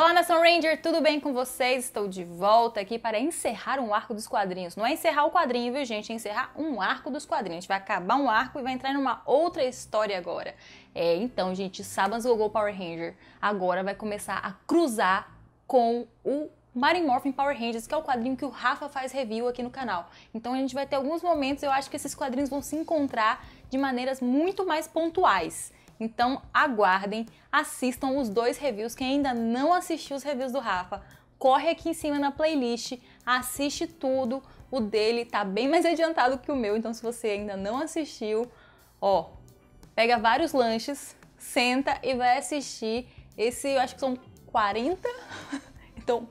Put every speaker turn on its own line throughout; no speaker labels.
Olá, Nação Ranger, tudo bem com vocês? Estou de volta aqui para encerrar um arco dos quadrinhos. Não é encerrar o quadrinho, viu, gente? É encerrar um arco dos quadrinhos. A gente vai acabar um arco e vai entrar numa outra história agora. É, então, gente, Sabans Gogol Power Ranger agora vai começar a cruzar com o Mighty Morphin Power Rangers, que é o quadrinho que o Rafa faz review aqui no canal. Então a gente vai ter alguns momentos, eu acho que esses quadrinhos vão se encontrar de maneiras muito mais pontuais. Então aguardem, assistam os dois reviews. Quem ainda não assistiu os reviews do Rafa, corre aqui em cima na playlist, assiste tudo. O dele tá bem mais adiantado que o meu, então se você ainda não assistiu, ó, pega vários lanches, senta e vai assistir esse, eu acho que são 40. então,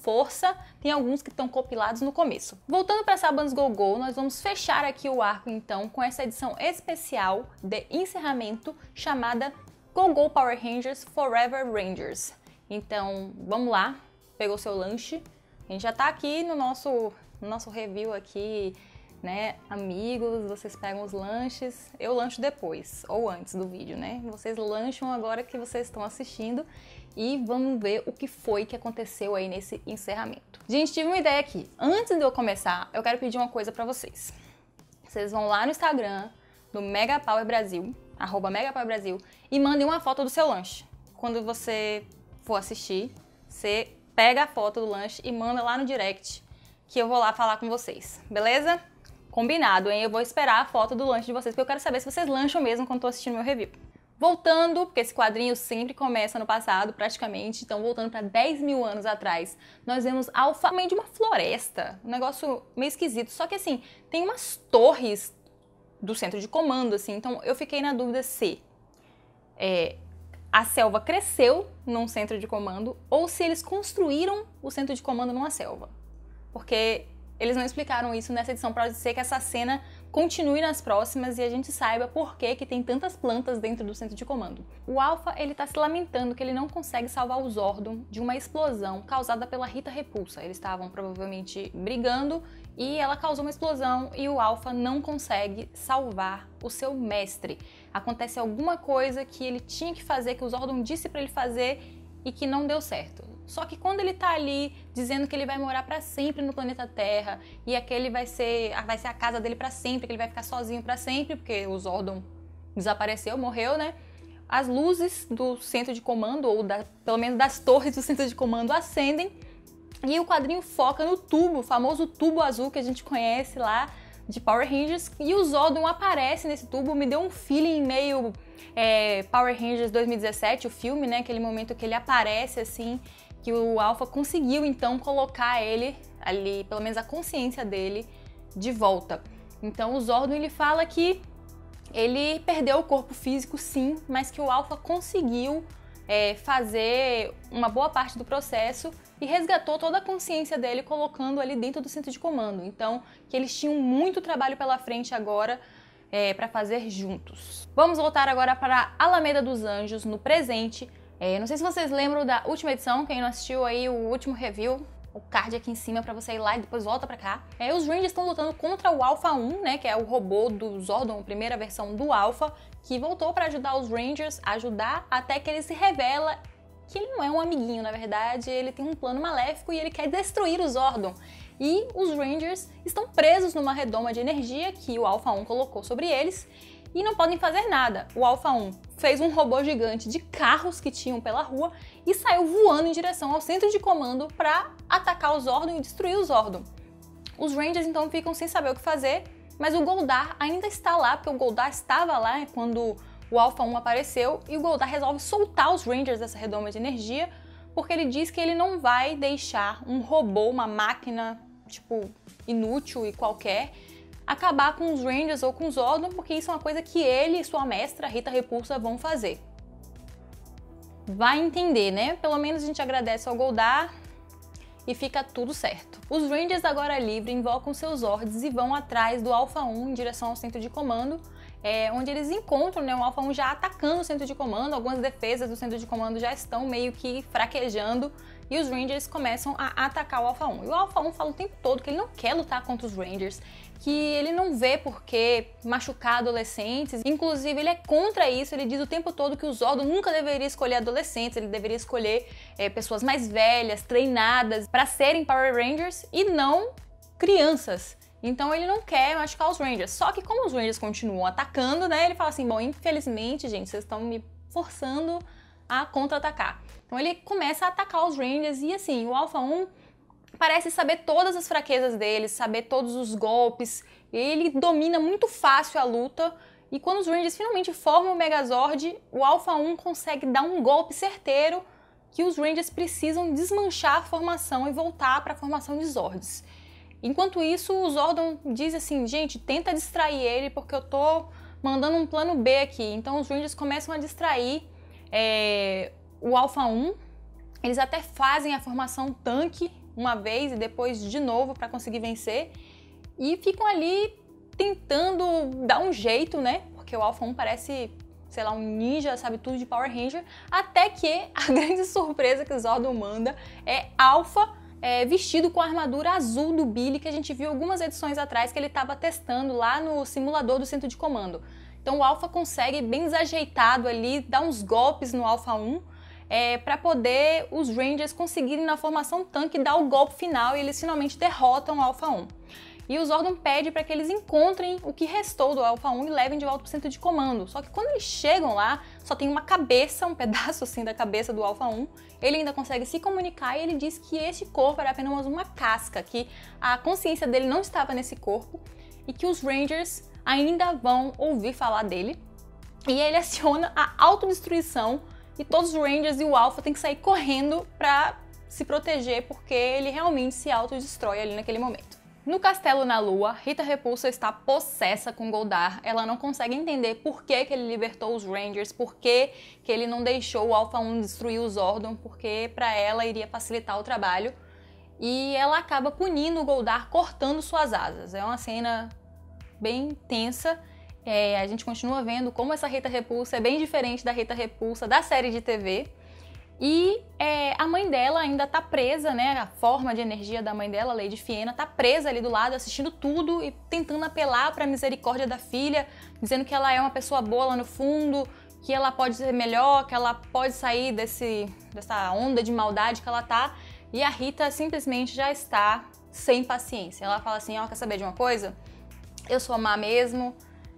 força. Tem alguns que estão compilados no começo. Voltando para Sabans Go Go, nós vamos fechar aqui o arco então com essa edição especial de encerramento chamada Go Go Power Rangers Forever Rangers. Então, vamos lá, pegou seu lanche. A gente já tá aqui no nosso, no nosso review aqui, né? Amigos, vocês pegam os lanches. Eu lancho depois, ou antes do vídeo, né? Vocês lancham agora que vocês estão assistindo e vamos ver o que foi que aconteceu aí nesse encerramento. Gente, tive uma ideia aqui. Antes de eu começar, eu quero pedir uma coisa para vocês. Vocês vão lá no Instagram do Mega Power Brasil, arroba Mega Power Brasil, e mandem uma foto do seu lanche. Quando você for assistir, você pega a foto do lanche e manda lá no direct, que eu vou lá falar com vocês, beleza? Combinado, hein? Eu vou esperar a foto do lanche de vocês, porque eu quero saber se vocês lancham mesmo quando tô assistindo meu review. Voltando, porque esse quadrinho sempre começa no passado, praticamente, então voltando para 10 mil anos atrás, nós vemos no meio de uma floresta, um negócio meio esquisito. Só que assim, tem umas torres do centro de comando, assim, então eu fiquei na dúvida se é, a selva cresceu num centro de comando ou se eles construíram o centro de comando numa selva. Porque eles não explicaram isso nessa edição, pode ser que essa cena continue nas próximas e a gente saiba por que, que tem tantas plantas dentro do centro de comando. O Alpha ele está se lamentando que ele não consegue salvar o Zordon de uma explosão causada pela Rita Repulsa. Eles estavam provavelmente brigando e ela causou uma explosão e o Alpha não consegue salvar o seu mestre. Acontece alguma coisa que ele tinha que fazer, que o Zordon disse para ele fazer e que não deu certo. Só que quando ele tá ali dizendo que ele vai morar para sempre no planeta Terra e aquele vai ser, vai ser a casa dele para sempre, que ele vai ficar sozinho para sempre, porque o Zordon desapareceu, morreu, né? As luzes do centro de comando, ou da, pelo menos das torres do centro de comando, acendem e o quadrinho foca no tubo, o famoso tubo azul que a gente conhece lá de Power Rangers. E o Zordon aparece nesse tubo, me deu um feeling meio é, Power Rangers 2017, o filme, né? Aquele momento que ele aparece assim que o Alpha conseguiu então colocar ele ali, pelo menos a consciência dele, de volta. Então o Zordon ele fala que ele perdeu o corpo físico sim, mas que o Alpha conseguiu é, fazer uma boa parte do processo e resgatou toda a consciência dele colocando ali dentro do centro de comando. Então que eles tinham muito trabalho pela frente agora é, para fazer juntos. Vamos voltar agora para Alameda dos Anjos no presente é, não sei se vocês lembram da última edição, quem não assistiu aí o último review, o card aqui em cima para você ir lá e depois volta para cá. É, os Rangers estão lutando contra o Alpha 1, né, que é o robô do Zordon, a primeira versão do Alpha, que voltou para ajudar os Rangers, ajudar até que ele se revela que ele não é um amiguinho, na verdade, ele tem um plano maléfico e ele quer destruir o Zordon. E os Rangers estão presos numa redoma de energia que o Alpha 1 colocou sobre eles e não podem fazer nada. O Alpha 1 fez um robô gigante de carros que tinham pela rua e saiu voando em direção ao centro de comando para atacar os Zordon e destruir os Zordon. Os Rangers então ficam sem saber o que fazer, mas o Goldar ainda está lá, porque o Goldar estava lá quando o Alpha 1 apareceu e o Goldar resolve soltar os Rangers dessa redoma de energia, porque ele diz que ele não vai deixar um robô, uma máquina, tipo, inútil e qualquer, acabar com os Rangers ou com os Zordon, porque isso é uma coisa que ele e sua mestra, Rita Repulsa, vão fazer. Vai entender, né? Pelo menos a gente agradece ao Goldar e fica tudo certo. Os Rangers agora livre invocam seus Zords e vão atrás do Alpha 1 em direção ao centro de comando. É, onde eles encontram né, o Alpha 1 já atacando o centro de comando, algumas defesas do centro de comando já estão meio que fraquejando e os Rangers começam a atacar o Alpha 1. E o Alpha 1 fala o tempo todo que ele não quer lutar contra os Rangers, que ele não vê por que machucar adolescentes. Inclusive, ele é contra isso. Ele diz o tempo todo que o Zordon nunca deveria escolher adolescentes, ele deveria escolher é, pessoas mais velhas, treinadas, para serem Power Rangers e não crianças. Então ele não quer machucar os Rangers. Só que como os Rangers continuam atacando, né? Ele fala assim: bom, infelizmente, gente, vocês estão me forçando a contra-atacar. Então ele começa a atacar os Rangers e assim, o Alpha 1 parece saber todas as fraquezas deles, saber todos os golpes. Ele domina muito fácil a luta. E quando os Rangers finalmente formam o Megazord, o Alpha 1 consegue dar um golpe certeiro que os Rangers precisam desmanchar a formação e voltar para a formação de Zords. Enquanto isso, o Zordon diz assim: gente, tenta distrair ele porque eu tô mandando um plano B aqui. Então os Rangers começam a distrair é, o Alpha 1. Eles até fazem a formação tanque uma vez e depois de novo para conseguir vencer. E ficam ali tentando dar um jeito, né? Porque o Alpha 1 parece, sei lá, um ninja, sabe tudo de Power Ranger. Até que a grande surpresa que o Zordon manda é Alpha é, vestido com a armadura azul do Billy que a gente viu algumas edições atrás que ele estava testando lá no simulador do centro de comando. Então o Alpha consegue, bem desajeitado ali, dar uns golpes no Alpha 1 é, para poder os Rangers conseguirem na formação tanque dar o golpe final e eles finalmente derrotam o Alpha 1. E o Zordon pede para que eles encontrem o que restou do Alpha 1 e levem de volta o centro de comando. Só que quando eles chegam lá, só tem uma cabeça, um pedaço assim da cabeça do Alpha 1. Ele ainda consegue se comunicar e ele diz que este corpo era apenas uma casca, que a consciência dele não estava nesse corpo e que os Rangers ainda vão ouvir falar dele. E ele aciona a autodestruição e todos os Rangers e o Alpha têm que sair correndo para se proteger porque ele realmente se autodestrói ali naquele momento. No Castelo na Lua, Rita Repulsa está possessa com Goldar. Ela não consegue entender por que, que ele libertou os Rangers, por que, que ele não deixou o Alpha 1 destruir os Zordon, porque para ela iria facilitar o trabalho. E ela acaba punindo o Goldar cortando suas asas. É uma cena bem tensa. É, a gente continua vendo como essa Rita Repulsa é bem diferente da Rita Repulsa da série de TV. E é, a mãe dela ainda tá presa, né? A forma de energia da mãe dela, Lady Fiena, tá presa ali do lado, assistindo tudo e tentando apelar para a misericórdia da filha, dizendo que ela é uma pessoa boa lá no fundo, que ela pode ser melhor, que ela pode sair desse, dessa onda de maldade que ela tá. E a Rita simplesmente já está sem paciência. Ela fala assim: Ó, oh, quer saber de uma coisa? Eu sou má mesmo.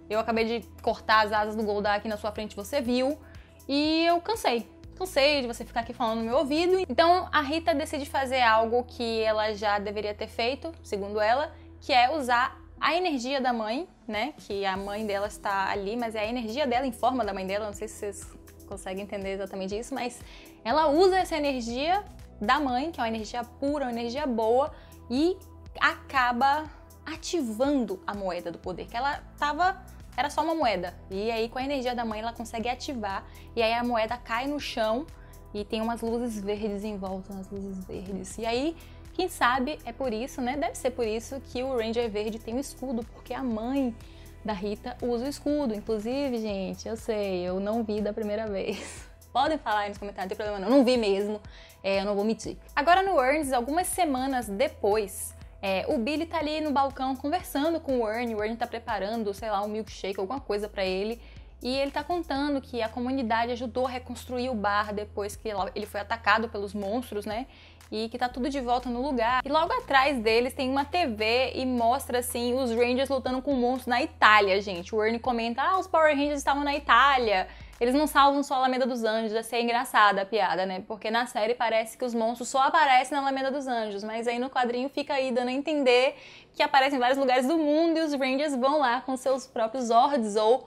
Eu acabei de cortar as asas do Goldar aqui na sua frente, você viu. E eu cansei cansei de você ficar aqui falando no meu ouvido. Então a Rita decide fazer algo que ela já deveria ter feito, segundo ela, que é usar a energia da mãe, né? Que a mãe dela está ali, mas é a energia dela em forma da mãe dela. Não sei se vocês conseguem entender exatamente isso, mas ela usa essa energia da mãe, que é uma energia pura, uma energia boa, e acaba ativando a moeda do poder, que ela estava era só uma moeda. E aí, com a energia da mãe, ela consegue ativar. E aí, a moeda cai no chão e tem umas luzes verdes em volta, umas luzes verdes. E aí, quem sabe é por isso, né? Deve ser por isso que o Ranger Verde tem um escudo, porque a mãe da Rita usa o escudo. Inclusive, gente, eu sei, eu não vi da primeira vez. Podem falar aí nos comentários, não tem problema não. Eu não vi mesmo, é, eu não vou mentir. Agora no Earns, algumas semanas depois, é, o Billy tá ali no balcão conversando com o Ernie, o Ernie tá preparando, sei lá, um milkshake, alguma coisa para ele. E ele tá contando que a comunidade ajudou a reconstruir o bar depois que ele foi atacado pelos monstros, né? E que tá tudo de volta no lugar. E logo atrás deles tem uma TV e mostra assim os Rangers lutando com monstros na Itália, gente. O Ernie comenta: "Ah, os Power Rangers estavam na Itália". Eles não salvam só a Alameda dos Anjos, ia ser engraçada a piada, né? Porque na série parece que os monstros só aparecem na Alameda dos Anjos, mas aí no quadrinho fica aí dando a entender que aparecem em vários lugares do mundo e os Rangers vão lá com seus próprios Zords ou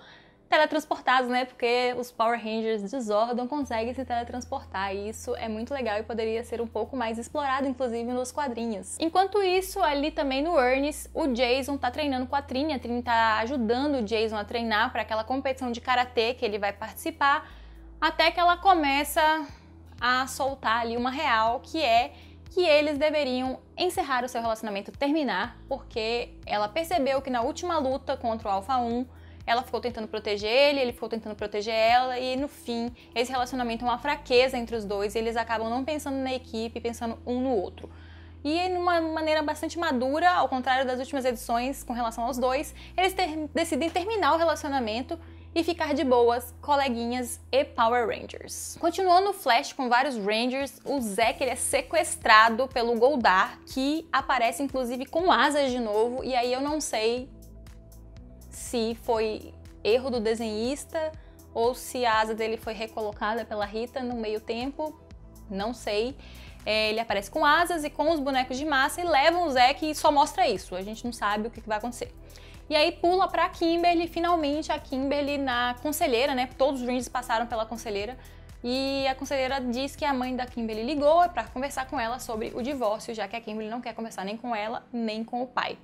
teletransportados, né? Porque os Power Rangers de Zordon conseguem se teletransportar e isso é muito legal e poderia ser um pouco mais explorado, inclusive, nos quadrinhos. Enquanto isso, ali também no Ernest, o Jason tá treinando com a Trini, a Trini tá ajudando o Jason a treinar para aquela competição de karatê que ele vai participar, até que ela começa a soltar ali uma real que é que eles deveriam encerrar o seu relacionamento, terminar, porque ela percebeu que na última luta contra o Alpha 1 ela ficou tentando proteger ele, ele ficou tentando proteger ela, e no fim, esse relacionamento é uma fraqueza entre os dois, e eles acabam não pensando na equipe, pensando um no outro. E de uma maneira bastante madura, ao contrário das últimas edições com relação aos dois, eles ter, decidem terminar o relacionamento e ficar de boas, coleguinhas e Power Rangers. Continuando o Flash com vários Rangers, o Zack ele é sequestrado pelo Goldar, que aparece inclusive com asas de novo, e aí eu não sei se foi erro do desenhista ou se a asa dele foi recolocada pela Rita no meio tempo, não sei. É, ele aparece com asas e com os bonecos de massa e leva o Zack e só mostra isso. A gente não sabe o que, que vai acontecer. E aí pula pra Kimberly, finalmente a Kimberly na conselheira, né? Todos os Rangers passaram pela conselheira. E a conselheira diz que a mãe da Kimberly ligou para conversar com ela sobre o divórcio, já que a Kimberly não quer conversar nem com ela, nem com o pai.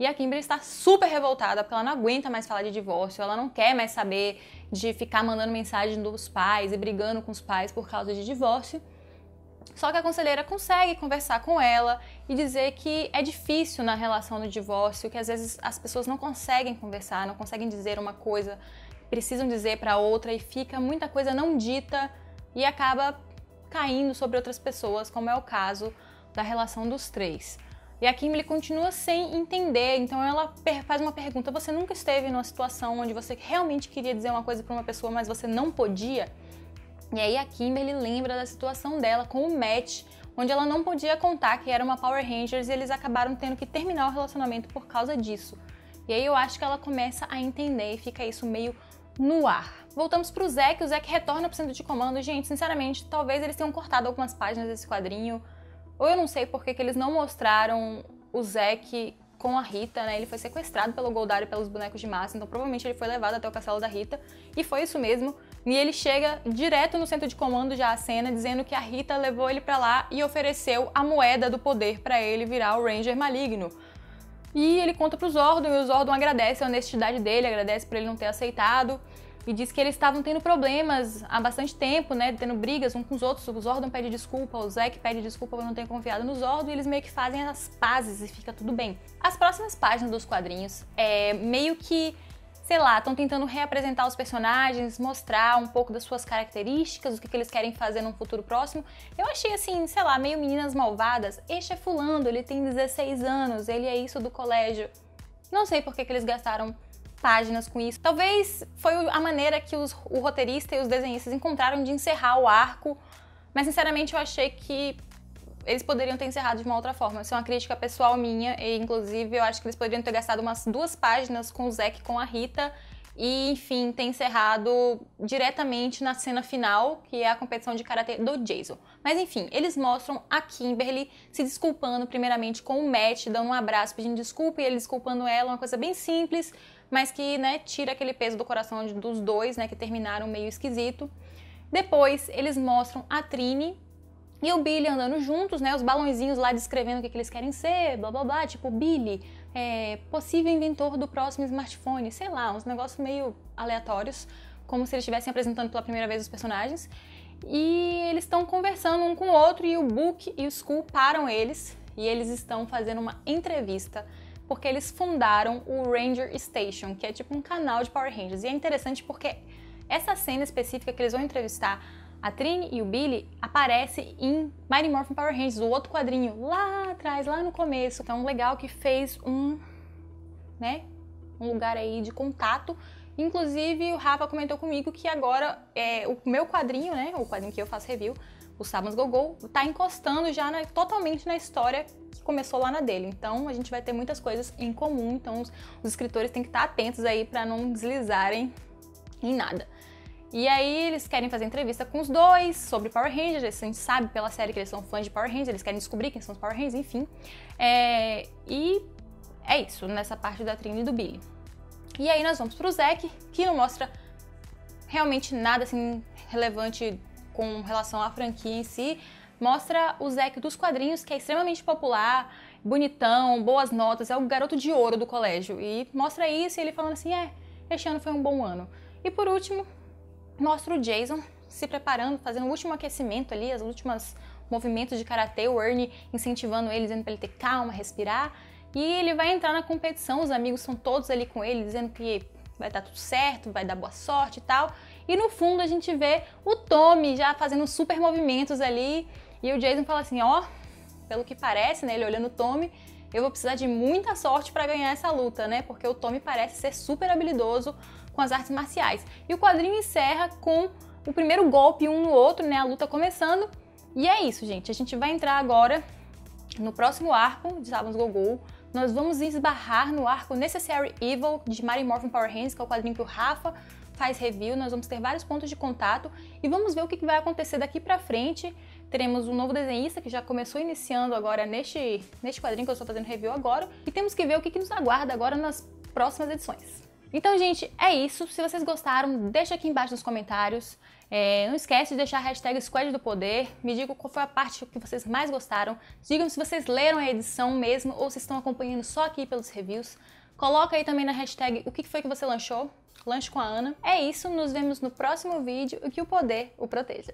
E a Kimberly está super revoltada porque ela não aguenta mais falar de divórcio, ela não quer mais saber de ficar mandando mensagem dos pais e brigando com os pais por causa de divórcio. Só que a conselheira consegue conversar com ela e dizer que é difícil na relação do divórcio, que às vezes as pessoas não conseguem conversar, não conseguem dizer uma coisa, precisam dizer para outra e fica muita coisa não dita e acaba caindo sobre outras pessoas, como é o caso da relação dos três. E a Kimberly continua sem entender, então ela faz uma pergunta: você nunca esteve numa situação onde você realmente queria dizer uma coisa para uma pessoa, mas você não podia? E aí a Kimberly lembra da situação dela com o Matt, onde ela não podia contar que era uma Power Rangers e eles acabaram tendo que terminar o relacionamento por causa disso. E aí eu acho que ela começa a entender e fica isso meio no ar. Voltamos pro Zack, o Zack retorna pro centro de comando. Gente, sinceramente, talvez eles tenham cortado algumas páginas desse quadrinho ou eu não sei porque que eles não mostraram o Zack com a Rita, né? Ele foi sequestrado pelo Goldar e pelos bonecos de massa, então provavelmente ele foi levado até o castelo da Rita. E foi isso mesmo. E ele chega direto no centro de comando já a cena, dizendo que a Rita levou ele para lá e ofereceu a moeda do poder para ele virar o Ranger maligno. E ele conta pro Zordon e o Zordon agradece a honestidade dele, agradece por ele não ter aceitado e diz que eles estavam tendo problemas há bastante tempo, né? Tendo brigas uns com os outros. O Zordon pede desculpa, o Zack pede desculpa por não ter confiado no Zordon e eles meio que fazem as pazes e fica tudo bem. As próximas páginas dos quadrinhos é meio que sei lá, estão tentando reapresentar os personagens, mostrar um pouco das suas características, o que, que, eles querem fazer no futuro próximo. Eu achei assim, sei lá, meio meninas malvadas. Este é fulano, ele tem 16 anos, ele é isso do colégio. Não sei por que, que eles gastaram páginas com isso. Talvez foi a maneira que os, o roteirista e os desenhistas encontraram de encerrar o arco, mas sinceramente eu achei que eles poderiam ter encerrado de uma outra forma. Isso é uma crítica pessoal minha, e inclusive eu acho que eles poderiam ter gastado umas duas páginas com o Zack com a Rita e, enfim, ter encerrado diretamente na cena final, que é a competição de karatê do Jason. Mas enfim, eles mostram a Kimberly se desculpando primeiramente com o Matt, dando um abraço, pedindo desculpa e ele desculpando ela, uma coisa bem simples, mas que, né, tira aquele peso do coração dos dois, né, que terminaram meio esquisito. Depois, eles mostram a Trini e o Billy andando juntos, né, os balãozinhos lá descrevendo o que, que eles querem ser, blá blá blá, tipo, Billy, é, possível inventor do próximo smartphone, sei lá, uns negócios meio aleatórios, como se eles estivessem apresentando pela primeira vez os personagens. E eles estão conversando um com o outro e o Book e o Skull param eles e eles estão fazendo uma entrevista porque eles fundaram o Ranger Station, que é tipo um canal de Power Rangers. E é interessante porque essa cena específica que eles vão entrevistar a Trini e o Billy aparece em Mighty Morphin Power Rangers, o outro quadrinho lá atrás, lá no começo. Então, legal que fez um, né, um lugar aí de contato. Inclusive, o Rafa comentou comigo que agora é, o meu quadrinho, né, o quadrinho que eu faço review, o Sabans Gogol, tá encostando já na, totalmente na história que começou lá na dele. Então a gente vai ter muitas coisas em comum. Então os, os escritores têm que estar atentos aí para não deslizarem em nada. E aí eles querem fazer entrevista com os dois sobre Power Rangers. A gente sabe pela série que eles são fãs de Power Rangers, eles querem descobrir quem são os Power Rangers, enfim. É, e é isso nessa parte da Trini e do Billy. E aí nós vamos pro Zack, que não mostra realmente nada assim relevante com relação à franquia em si, mostra o Zack dos quadrinhos, que é extremamente popular, bonitão, boas notas, é o garoto de ouro do colégio. E mostra isso e ele falando assim: é, este ano foi um bom ano. E por último, mostra o Jason se preparando, fazendo o último aquecimento ali, as últimas movimentos de karatê, o Ernie incentivando ele, dizendo para ele ter calma, respirar. E ele vai entrar na competição, os amigos são todos ali com ele, dizendo que vai dar tudo certo, vai dar boa sorte e tal. E no fundo a gente vê o Tommy já fazendo super movimentos ali. E o Jason fala assim: ó, pelo que parece, né? Ele olhando o Tommy, eu vou precisar de muita sorte para ganhar essa luta, né? Porque o Tommy parece ser super habilidoso com as artes marciais. E o quadrinho encerra com o primeiro golpe um no outro, né? A luta começando. E é isso, gente. A gente vai entrar agora no próximo arco de Saban's Go Go. Nós vamos esbarrar no arco Necessary Evil de Mary Morphin Power Hands, que é o quadrinho que o Rafa faz review. Nós vamos ter vários pontos de contato e vamos ver o que vai acontecer daqui pra frente. Teremos um novo desenhista que já começou iniciando agora neste, neste quadrinho que eu estou fazendo review agora. E temos que ver o que, que nos aguarda agora nas próximas edições. Então, gente, é isso. Se vocês gostaram, deixa aqui embaixo nos comentários. É, não esquece de deixar a hashtag Squad do Poder. Me digam qual foi a parte que vocês mais gostaram. Digam se vocês leram a edição mesmo ou se estão acompanhando só aqui pelos reviews. Coloca aí também na hashtag o que foi que você lanchou. Lanche com a Ana. É isso, nos vemos no próximo vídeo e que o poder o proteja.